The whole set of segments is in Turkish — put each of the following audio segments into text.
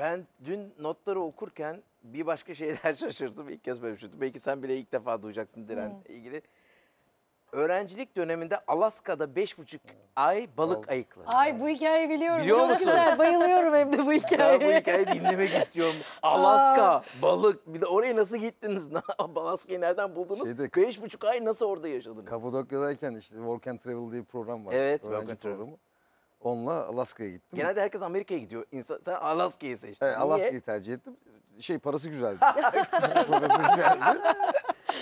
Ben dün notları okurken bir başka şeyler şaşırdım. İlk kez böyle şey. Belki sen bile ilk defa duyacaksın Diren'le ilgili. Öğrencilik döneminde Alaska'da beş buçuk ay balık ayıkladı. Ay bu hikayeyi biliyorum. Biliyor Çok musun? güzel. Bayılıyorum hem de bu Ben hikayeye. bu hikayeyi dinlemek istiyorum. Alaska, balık. Bir de oraya nasıl gittiniz? Alaska'yı nereden buldunuz? Şeyde- Beş buçuk ay nasıl orada yaşadınız? Kapadokya'dayken işte Work and Travel diye bir program var. Evet, öğrenci Work and Travel. programı. Onunla Alaska'ya gittim. Genelde herkes Amerika'ya gidiyor. İnsan, sen Alaska'yı seçtin. Evet? Alaska'yı tercih ettim. Şey parası güzeldi. parası güzeldi.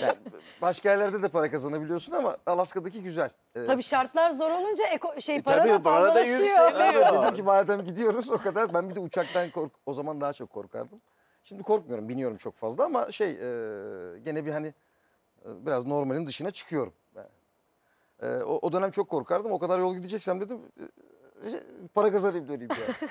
Yani başka yerlerde de para kazanabiliyorsun ama Alaska'daki güzel. Ee, Tabii şartlar zor olunca eko, şey E, para tabii, da para da yükseliyor. Dedim ki madem gidiyoruz o kadar. Ben bir de uçaktan kork o zaman daha çok korkardım. Şimdi korkmuyorum, biniyorum çok fazla ama şey e, gene bir hani e, biraz normalin dışına çıkıyorum. E, o, o dönem çok korkardım. O kadar yol gideceksem dedim e, para kazanayım döneyim ya.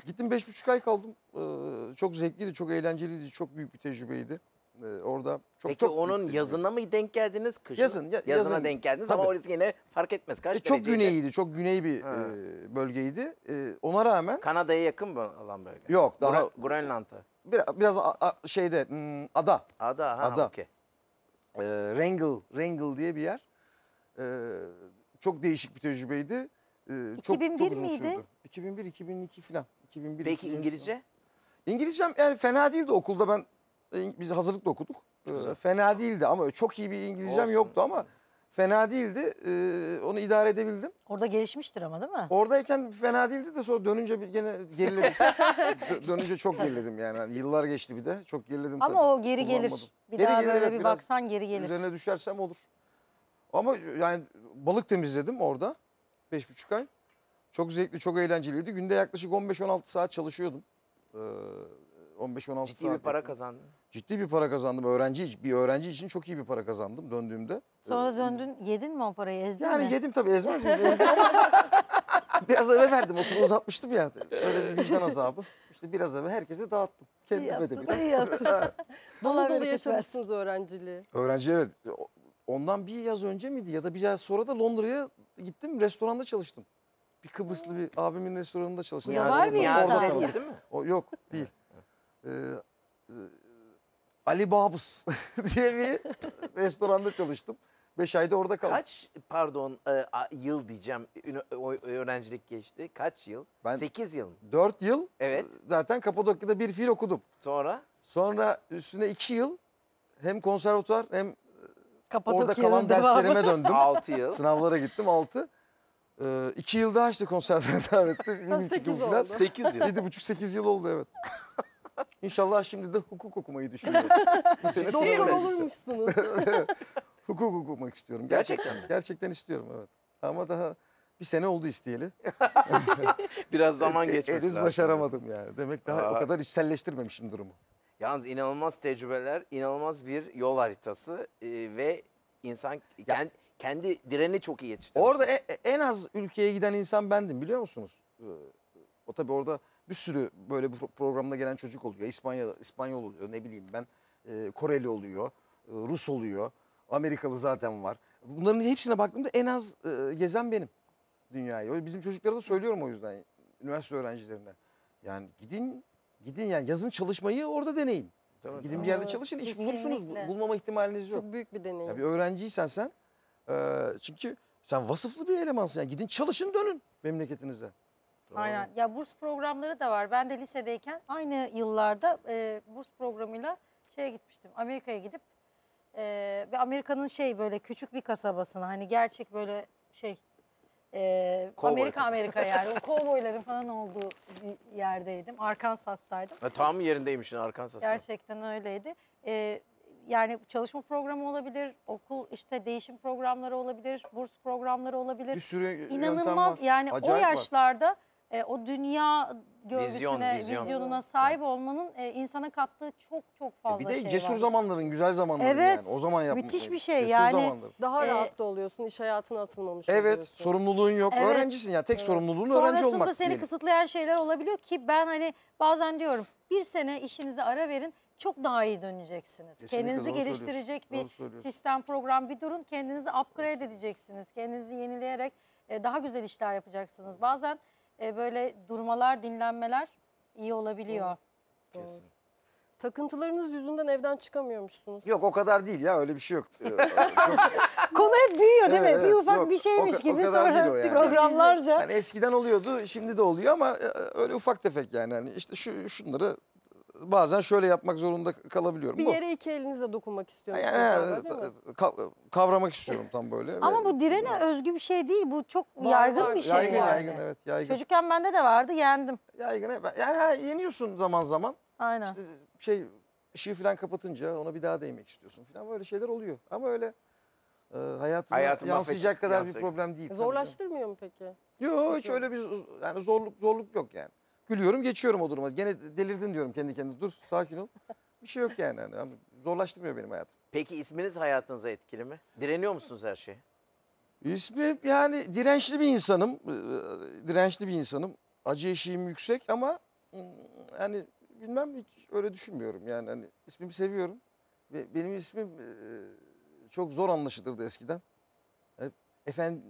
Gittim beş buçuk ay kaldım. E, çok zevkliydi, çok eğlenceliydi, çok büyük bir tecrübeydi. E, orada çok Peki çok onun yazına mı denk geldiniz? Kışına? Yazın, ya- Yazına yazın. denk geldiniz ama Tabii. orası yine fark etmez. Kaç E, çok güneyiydi, çok güney bir Ha. e, bölgeydi. E, ona rağmen Kanada'ya yakın mı olan bölge? Yok, daha- Grönland'a. biraz, biraz a- a- şeyde hmm, ada. Ada. Ha, Ada. okey. e, Wrangell, Wrangell diye bir yer. E, çok değişik bir tecrübeydi. E, çok, 2001 çok uzun miydi? sürdü. 2001, 2002 falan. 2001, Peki 2002 İngilizce? İngilizcem yani fena değildi okulda ben e, biz hazırlıkta okuduk. E, fena değildi ama çok iyi bir İngilizcem Olsun. yoktu ama fena değildi. E, onu idare edebildim. Orada gelişmiştir ama değil mi? Oradayken fena değildi de sonra dönünce bir gene geriledim. Dö- dönünce çok geriledim yani. Hani Yıllar geçti bir de. Çok geriledim tabii. Ama o geri gelir. Bir Geri daha gelir, böyle evet, bir baksan geri gelir. Üzerine düşersem olur. Ama yani balık temizledim orada. Beş buçuk ay. Çok zevkli, çok eğlenceliydi. Günde yaklaşık 15-16 saat çalışıyordum. Ee, 15-16 Ciddi saat. bir para yakın. kazandın. Ciddi bir para kazandım. Öğrenci bir öğrenci için çok iyi bir para kazandım döndüğümde. Sonra döndün yedin mi o parayı ezdin Yani mi? yedim tabii ezmez miyim? Ezdim biraz eve verdim okulu uzatmıştım ya. Öyle bir vicdan azabı. İşte biraz eve herkese dağıttım. Kendime de biraz. Dolu dolu yaşamışsınız öğrenciliği. Öğrenci evet. Ondan bir yaz önce miydi ya da bir yaz sonra da Londra'ya gittim. Restoranda çalıştım. Bir Kıbrıslı bir abimin restoranında çalıştım. Ya Yani var bir Niyazi orada değil, mi? O, yok değil. Ee, e, Ali Babus diye bir restoranda çalıştım. Beş ayda orada kaldım. Kaç pardon e, a- yıl diyeceğim ünü- o- öğrencilik geçti? Kaç yıl? Ben- 8 yıl mı? Dört yıl Evet. zaten Kapadokya'da bir fiil okudum. Sonra? Sonra üstüne iki yıl hem konservatuvar hem orada kalan derslerime döndüm. 6 yıl. Sınavlara gittim altı. Ee, iki yıl daha işte konservatuara devam ettim. Buçuk sekiz yıl falan. oldu. 8 yıl. Yedi buçuk sekiz yıl oldu evet. İnşallah şimdi de hukuk okumayı düşünüyorum. Bu sene Doktor mi? olurmuşsunuz. hukuk okumak istiyorum. Gerçekten Gerçekten. mi? Gerçekten istiyorum evet. Ama daha bir sene oldu isteyeli. Biraz zaman E- geçmesi Henüz lazım. başaramadım yani. Demek daha Aa. o kadar içselleştirmemişim durumu. Yalnız inanılmaz tecrübeler, inanılmaz bir yol haritası e, ve insan kendi, kendi direni çok iyi yetiştirmiş. Orada e- e- en az ülkeye giden insan bendim biliyor musunuz? Ee, O tabii orada bir sürü böyle bir pro- programda gelen çocuk oluyor. İspanya, İspanyol oluyor ne bileyim ben. e, Koreli oluyor, e, Rus oluyor, Amerikalı zaten var. Bunların hepsine baktığımda en az e, gezen benim dünyayı. Bizim çocuklara da söylüyorum o yüzden üniversite öğrencilerine. Yani gidin gidin yani yazın çalışmayı orada deneyin. Tabii, Gidin bir yerde çalışın iş bulursunuz. Bu-. Bulmama ihtimaliniz yok. Çok büyük bir deneyim. Ya bir öğrenciysen sen e, çünkü sen vasıflı bir elemansın. Yani gidin çalışın dönün memleketinize. Aynen. Ya burs programları da var. Ben de lisedeyken aynı yıllarda e, burs programıyla şeye gitmiştim. Amerika'ya gidip e, ve Amerika'nın şey böyle küçük bir kasabasına hani gerçek böyle şey e, Amerika. Amerika yani o kovboyların falan olduğu bir yerdeydim. Arkansas'taydım. Ha, tam yerindeymişsin Arkansas'ta. Gerçekten öyleydi. Ee, yani çalışma programı olabilir, okul işte değişim programları olabilir, burs programları olabilir. Bir sürü yöntem İnanılmaz var. yani Acayip o var. E, o dünya görgüsüne, Vizyon, vizyon. vizyonuna sahip olmanın e, insana kattığı çok çok E fazla bir de şey cesur var. zamanların, güzel zamanların Evet, yani. O zaman yapmak. müthiş bir şey cesur yani. zamanların. Daha Ee, rahat da oluyorsun. iş hayatına atılmamış Evet, oluyorsun. sorumluluğun yok. Evet. Öğrencisin ya. Tek sorumluluğun öğrenci Sonrasında olmak. seni diyelim. kısıtlayan şeyler olabiliyor ki ben hani bazen diyorum bir sene işinize ara verin çok daha iyi döneceksiniz. Kesinlikle Kendinizi doğru geliştirecek söylüyorsun, bir söylüyorsun. sistem program bir durun kendinizi upgrade edeceksiniz. Kendinizi yenileyerek e, daha güzel işler yapacaksınız. Bazen e, böyle durmalar dinlenmeler iyi olabiliyor. Kesin. Takıntılarınız yüzünden evden çıkamıyormuşsunuz. Yok o kadar değil ya öyle bir şey yok. Ee, Konu hep büyüyor değil mi? Evet, bir evet. ufak Yok, bir şeymiş o gibi o sonra yani. programlarca. Yani eskiden oluyordu, şimdi de oluyor ama e, öyle ufak tefek yani. Hani işte şu şunları bazen şöyle yapmak zorunda kalabiliyorum. Bir Bu. yere iki elinizle dokunmak istiyorum. Yani, galiba, mi? ka- kavramak istiyorum tam böyle. Ama bu direne özgü bir şey değil. Bu çok Var, yaygın var. bir şey yaygın yani. yaygın evet yaygın. Çocukken bende de vardı yendim. Yaygın evet. Yani ha, yeniyorsun zaman zaman. Aynen. İşte şey ışığı falan kapatınca ona bir daha değmek istiyorsun falan böyle şeyler oluyor. Ama öyle e, hayatına Hayatı yansıyacak kadar bir yansıyacak. problem değil. Zorlaştırmıyor mu peki? Yok hiç öyle bir yani zorluk zorluk yok yani. Gülüyorum geçiyorum o duruma. Gene delirdin diyorum kendi kendime. Dur sakin ol. Bir şey yok yani. yani zorlaştırmıyor benim hayatım. Peki isminiz hayatınıza etkili mi? Direniyor musunuz her şeye? İsmi yani dirençli bir insanım. Ee, Dirençli bir insanım. Acı eşiğim yüksek ama mm, yani bilmem hiç öyle düşünmüyorum. Yani hani ismimi seviyorum. Ve benim ismim e, çok zor anlaşılırdı eskiden. Efendim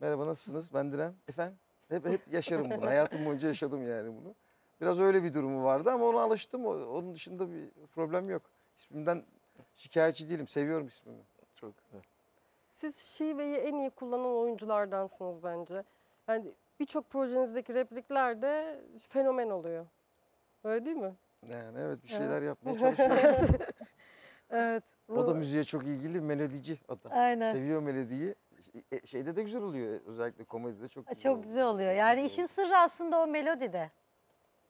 merhaba nasılsınız? Ben Diren. Efendim hep hep yaşarım bunu. Hayatım boyunca yaşadım yani bunu. Biraz öyle bir durumu vardı ama ona alıştım. Onun dışında bir problem yok. İsmimden şikayetçi değilim. Seviyorum ismimi. Çok güzel. Siz şiveyi en iyi kullanan oyunculardansınız bence. Yani birçok projenizdeki replikler de fenomen oluyor. Öyle değil mi? Yani evet bir şeyler yapmaya çalışıyorum. Evet. O da müziğe çok ilgili melodici o da. Aynen. Seviyor melodiyi. E, Şeyde de güzel oluyor özellikle komedide çok güzel Çok güzel oluyor. Yani işin sırrı aslında o melodide.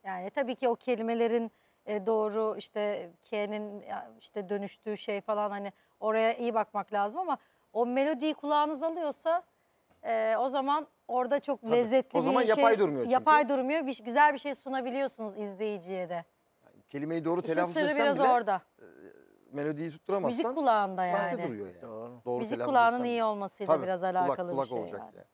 Yani tabii ki o kelimelerin e, doğru işte K'nin işte dönüştüğü şey falan hani oraya iyi bakmak lazım ama o melodiyi kulağınız alıyorsa e, o zaman orada çok lezzetli O bir zaman şey. yapay durmuyor çünkü. Yapay durmuyor. Bir, güzel bir şey sunabiliyorsunuz izleyiciye de. Kelimeyi doğru telaffuz biraz bile orada. Melodiyi tutturamazsan Müzik kulağında sahte yani. duruyor yani. Doğru. Doğru Müzik kulağının iyi olmasıyla Tabii, biraz kulak- alakalı kulak bir şey. olacak yani. yani.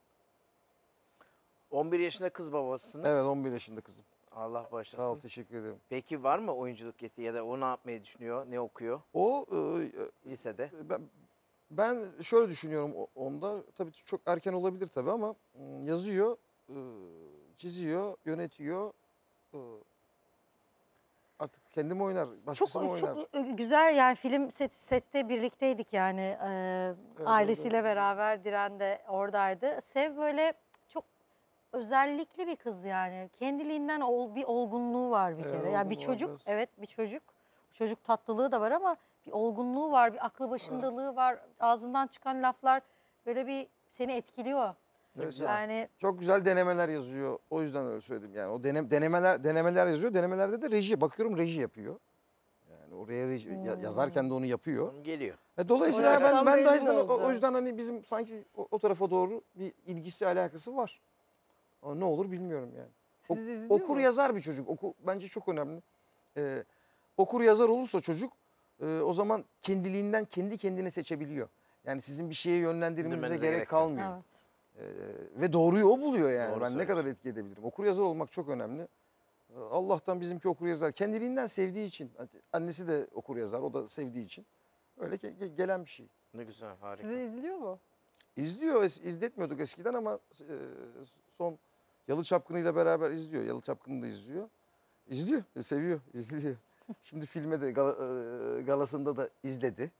11 yaşında kız babasısınız. Evet 11 yaşında kızım. Allah Sağ ol bağışlasın. teşekkür ederim. Peki var mı oyunculuk yeteneği ya da o ne yapmayı düşünüyor? Ne okuyor O e, lisede? ben, ben şöyle düşünüyorum onda. Tabii çok erken olabilir tabii ama mm, yazıyor, e, çiziyor, yönetiyor. Artık kendim oynar, Çok başkası mı oynar? çok güzel yani film set, sette birlikteydik yani e, ailesiyle beraber Diren de oradaydı. Sev böyle çok özellikli bir kız yani kendiliğinden ol, bir olgunluğu var bir Evet, kere. Yani bir var çocuk biraz. evet bir çocuk çocuk tatlılığı da var ama bir olgunluğu var bir aklı başındalığı var ağzından çıkan laflar böyle bir seni etkiliyor. Güzel. Yani Çok güzel denemeler yazıyor. O yüzden öyle söyledim. Yani o denem, denemeler denemeler yazıyor. Denemelerde de reji bakıyorum reji yapıyor. Yani oraya reji, ya- yazarken de onu yapıyor. Geliyor. E, dolayısıyla O ben ben de o yüzden, o, o yüzden hani bizim sanki o, o tarafa doğru bir ilgisi alakası var. Ama ne olur bilmiyorum yani. İzliyor okur mu? yazar bir çocuk. Oku, bence çok önemli. Ee, okur yazar olursa çocuk e, o zaman kendiliğinden kendi kendine seçebiliyor. Yani sizin bir şeye yönlendirmenize gerek, gerek kalmıyor. evet. Ee, ve doğruyu o buluyor yani. Doğru ben ne kadar etki edebilirim. Okur yazar olmak çok önemli. Ee, Allah'tan bizimki okur yazar. Kendiliğinden sevdiği için. Annesi de okur yazar. O da sevdiği için. Öyle ge- ge- gelen bir şey. Ne güzel harika. Sizi izliyor mu? İzliyor. izletmiyorduk eskiden ama e, son Yalı Çapkını'yla beraber izliyor. Yalı Çapkını da izliyor. İzliyor. Seviyor. izliyor. Şimdi filme de e, galasında da izledi.